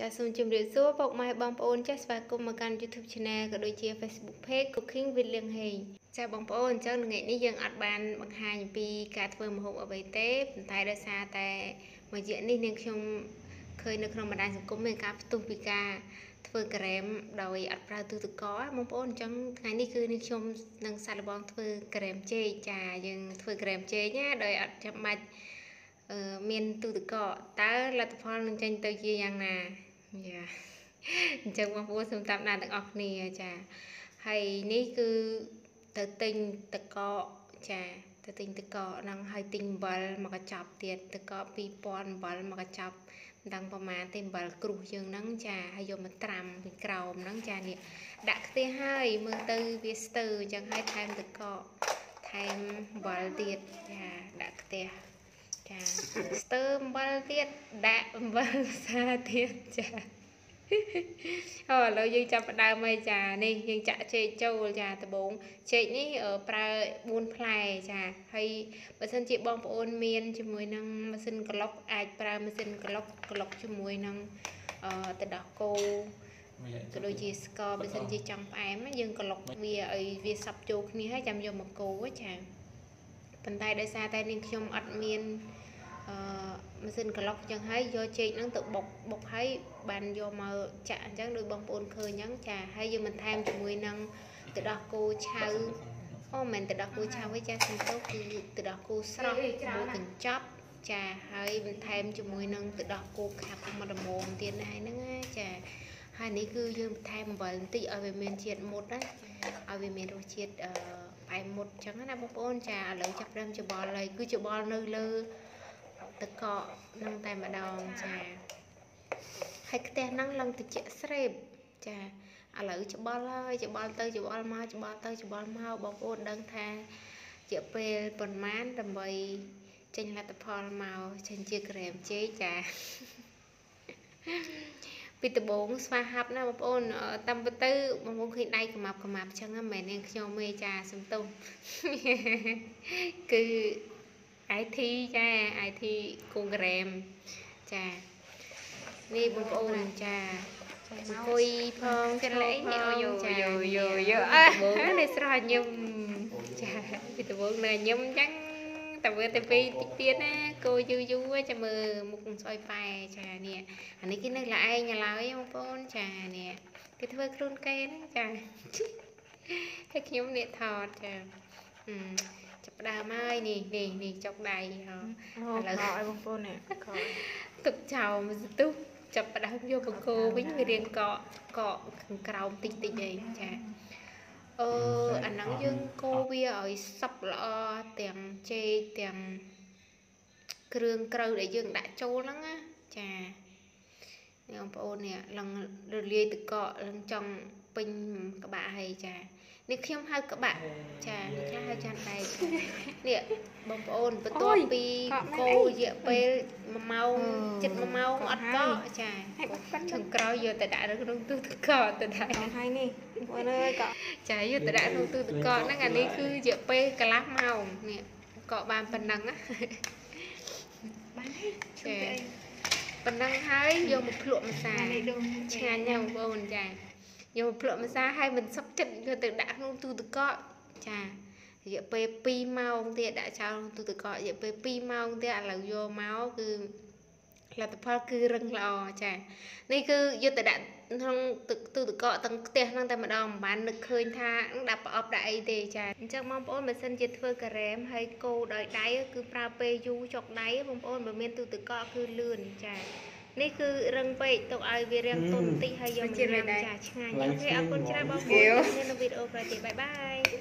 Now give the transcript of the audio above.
ចាសសូមជម្រាបសួរពុកម៉ែបងប្អូនចាសស្វាគមន៍មកកាន់ YouTube Channel ក៏ដូចជា Facebook Page Cooking with លៀងហេងចាសបងប្អូនអញ្ចឹងថ្ងៃនេះយើងអត់បានបង្ហាញអំពីការធ្វើម្ហូបអ្វីទេប៉ុន្តែដោយសារតែមួយរយៈនេះនាងខ្ញុំឃើញនៅក្នុងបណ្ដាញសង្គមមានការផ្ទុះពីការធ្វើការ៉េមដោយអត់ប្រើទូទឹកកកបងប្អូនអញ្ចឹងថ្ងៃនេះគឺនាងខ្ញុំនឹងសាកល្បងធ្វើការ៉េមចេកចាយើងធ្វើការ៉េមចេកណាដោយអត់ចាំបាច់អឺមានទូទឹកកកតើលទ្ធផលនឹងចេញទៅជាយ៉ាងណា យ៉ាអញ្ចឹងបងប្អូនសូមតាមដានទាំងអស់គ្នាចាហើយនេះគឺទៅទិញទឹកកកចាទៅទិញទឹកកកហ្នឹងហើយទិញអំបិលមកកញ្ចប់ទៀតទឹកកក2000អំបិលមកកញ្ចប់មិនដឹងប្រហែលទេអំបិលគ្រុះយើងហ្នឹងចាហើយយកមកត្រាំពីក្រោមហ្នឹងចានេះដាក់ខ្ទះហើយមើលទៅវាស្ទើអញ្ចឹងហើយថែមទឹកកកថែមអំបិលទៀតចាដាក់ខ្ទះ ចាស្ទើអំបិលទៀតដាក់អំបិលសាទៀតចាអូឥឡូវយើងចាប់ផ្ដើមហើយចានេះយើងចាក់ចេកចូលចាដំបងចេកនេះប្រើ4ផ្លែចាហើយបើសិនជាបងប្អូនមានជាមួយនឹងម៉ាស៊ីនក្លុកអាចប្រើម៉ាស៊ីនក្លុកក្លុកជាមួយនឹងអឺទឹកដោះគោក៏ដូចជាស្ករបើសិនជាចង់ផ្អែមយើងក្លុកវាឲ្យវាសັບចូលគ្នាហើយចាំយកមកកូរចា ប៉ុន្តែដោយសារតែនាងខ្ញុំអត់មានអឺម៉ាស៊ីនក្លុកអញ្ចឹងហើយយកចេកហ្នឹងទៅបុកបុកហើយបានយកមកចាក់អញ្ចឹងដូចបងប្អូនឃើញអញ្ចឹងចាហើយយើងបន្ថែមជាមួយនឹងទឹកដោះគោឆៅអូមិនទឹកដោះគោឆៅទេចាសំទោសគឺទឹកដោះគោស្រស់មួយកញ្ចប់ចាហើយបន្ថែមជាមួយនឹងទឹកដោះគោខាប់មកល្មមទៀតណាហ្នឹងណាចាហើយនេះគឺយើងបន្ថែមអំបិលបន្តិចឲ្យវាមានជាតិមុតណាឲ្យវាមានរសជាតិអឺ ផ្អែមមុតអញ្ចឹងណាបងប្អូនចាឥឡូវចាប់ផ្ដើមច្បល់ហើយគឺច្បល់នៅលើទឹកកកនឹងតែម្ដងចាហើយខ្ទះហ្នឹងឡើងតិចស្រេបចាឥឡូវច្បល់ហើយច្បល់ទៅច្បល់មកច្បល់ទៅច្បល់មកបងប្អូនដឹងថាជាពេលប៉ុន្មានដើម្បីចេញលទ្ធផលមកចេញជាក្រែមជេកចា ពីដំបងស្វាហាប់ណាបងប្អូនតាមពិតទៅបងប្អូនឃើញដៃកម្មាប់កម្មាប់ចឹងហ្នឹងមិនមែននាងខ្ញុំទេចាសំទោសគឺ IT ចា IT គូក្រាមចានេះបងប្អូនចាអង្គុយផងកន្លែងនេះយោយោយោយោអើបងនេះស្រស់ញឹមចាពីដំបងនៅញឹមអញ្ចឹង តែមើលទៅពីតិចទៀតណាគោយូរយូរចាំមើលមុខស្អុយប៉ែចានេះអានេះគេនៅละឯងឡើយបងប្អូនចានេះគេធ្វើខ្លួនកែហ្នឹងចាហើយខ្ញុំនេះថតចាអឺចាប់ដើមហើយនេះនេះនេះចុកដៃហ៎ឥឡូវឲ្យបងប្អូននេះទុកចោលមួយសន្ទុះចាប់ដើមយកបង្គោវិញវារៀងកកកកខាងក្រោមតិចតិចអីចា អឺអាហ្នឹងយើងកូរវាឲ្យសឹបល្អទាំងចេកទាំងគ្រឿងក្រៅដែលយើងដាក់ចូលហ្នឹងណាចានេះបងប្អូននេះឡើងរលាយទឹកកកឡើងចង់ពេញក្បាក់ហើយចា នេះខ្ញុំហៅក្បាក់ចាចាហៅចាន់ដែកនេះបងប្អូនបន្ទាប់ពីកោរយៈពេល1ម៉ោងជិត1ម៉ោងអត់កកចាចុងក្រោយយកទៅដាក់នៅក្នុងទូទឹកកកទៅដែរហើយនេះបងអើយកកចាយកទៅដាក់ក្នុងទូទឹកកកហ្នឹងអានេះគឺរយៈពេលកន្លះម៉ោងនេះកកបានប៉ុណ្ណឹងណាបានចាប៉ុណ្ណឹងហើយយកមកភ្លក់ម្សាឆ្ងាញ់ណាស់បងប្អូនចា យកមកភ្លក់ម្សាហើយមិនសុខចិត្តយកទៅដាក់ក្នុងទូទឹកកកចារយៈពេល2ម៉ោងទៀតដាក់ចោលក្នុងទូទឹកកករយៈពេល2ម៉ោងទៀតឥឡូវយកមកគឺលទ្ធផលគឺរឹងល្អចានេះគឺយកទៅដាក់ក្នុងទឹកទូទឹកកកទាំងផ្ទះហ្នឹងតែម្ដងមិនបាននឹកឃើញថាដាក់ប្រអប់ដាក់អីទេចាអញ្ចឹងបងប្អូនបើសិនជាធ្វើការ៉េមហើយកូរដោយដៃគឺប្រើពេលយូរចុកដៃបងប្អូនបើមានទូទឹកកកគឺលឿនចា នេះគឺរឹងពេកទុកឲ្យវារាំងទុនបន្តិចហើយយកមកញ៉ាំចាឆ្ងាញ់អូខេអរគុណច្រើនបងប្អូននៅវីដេអូក្រោយទៀតបាយបាយ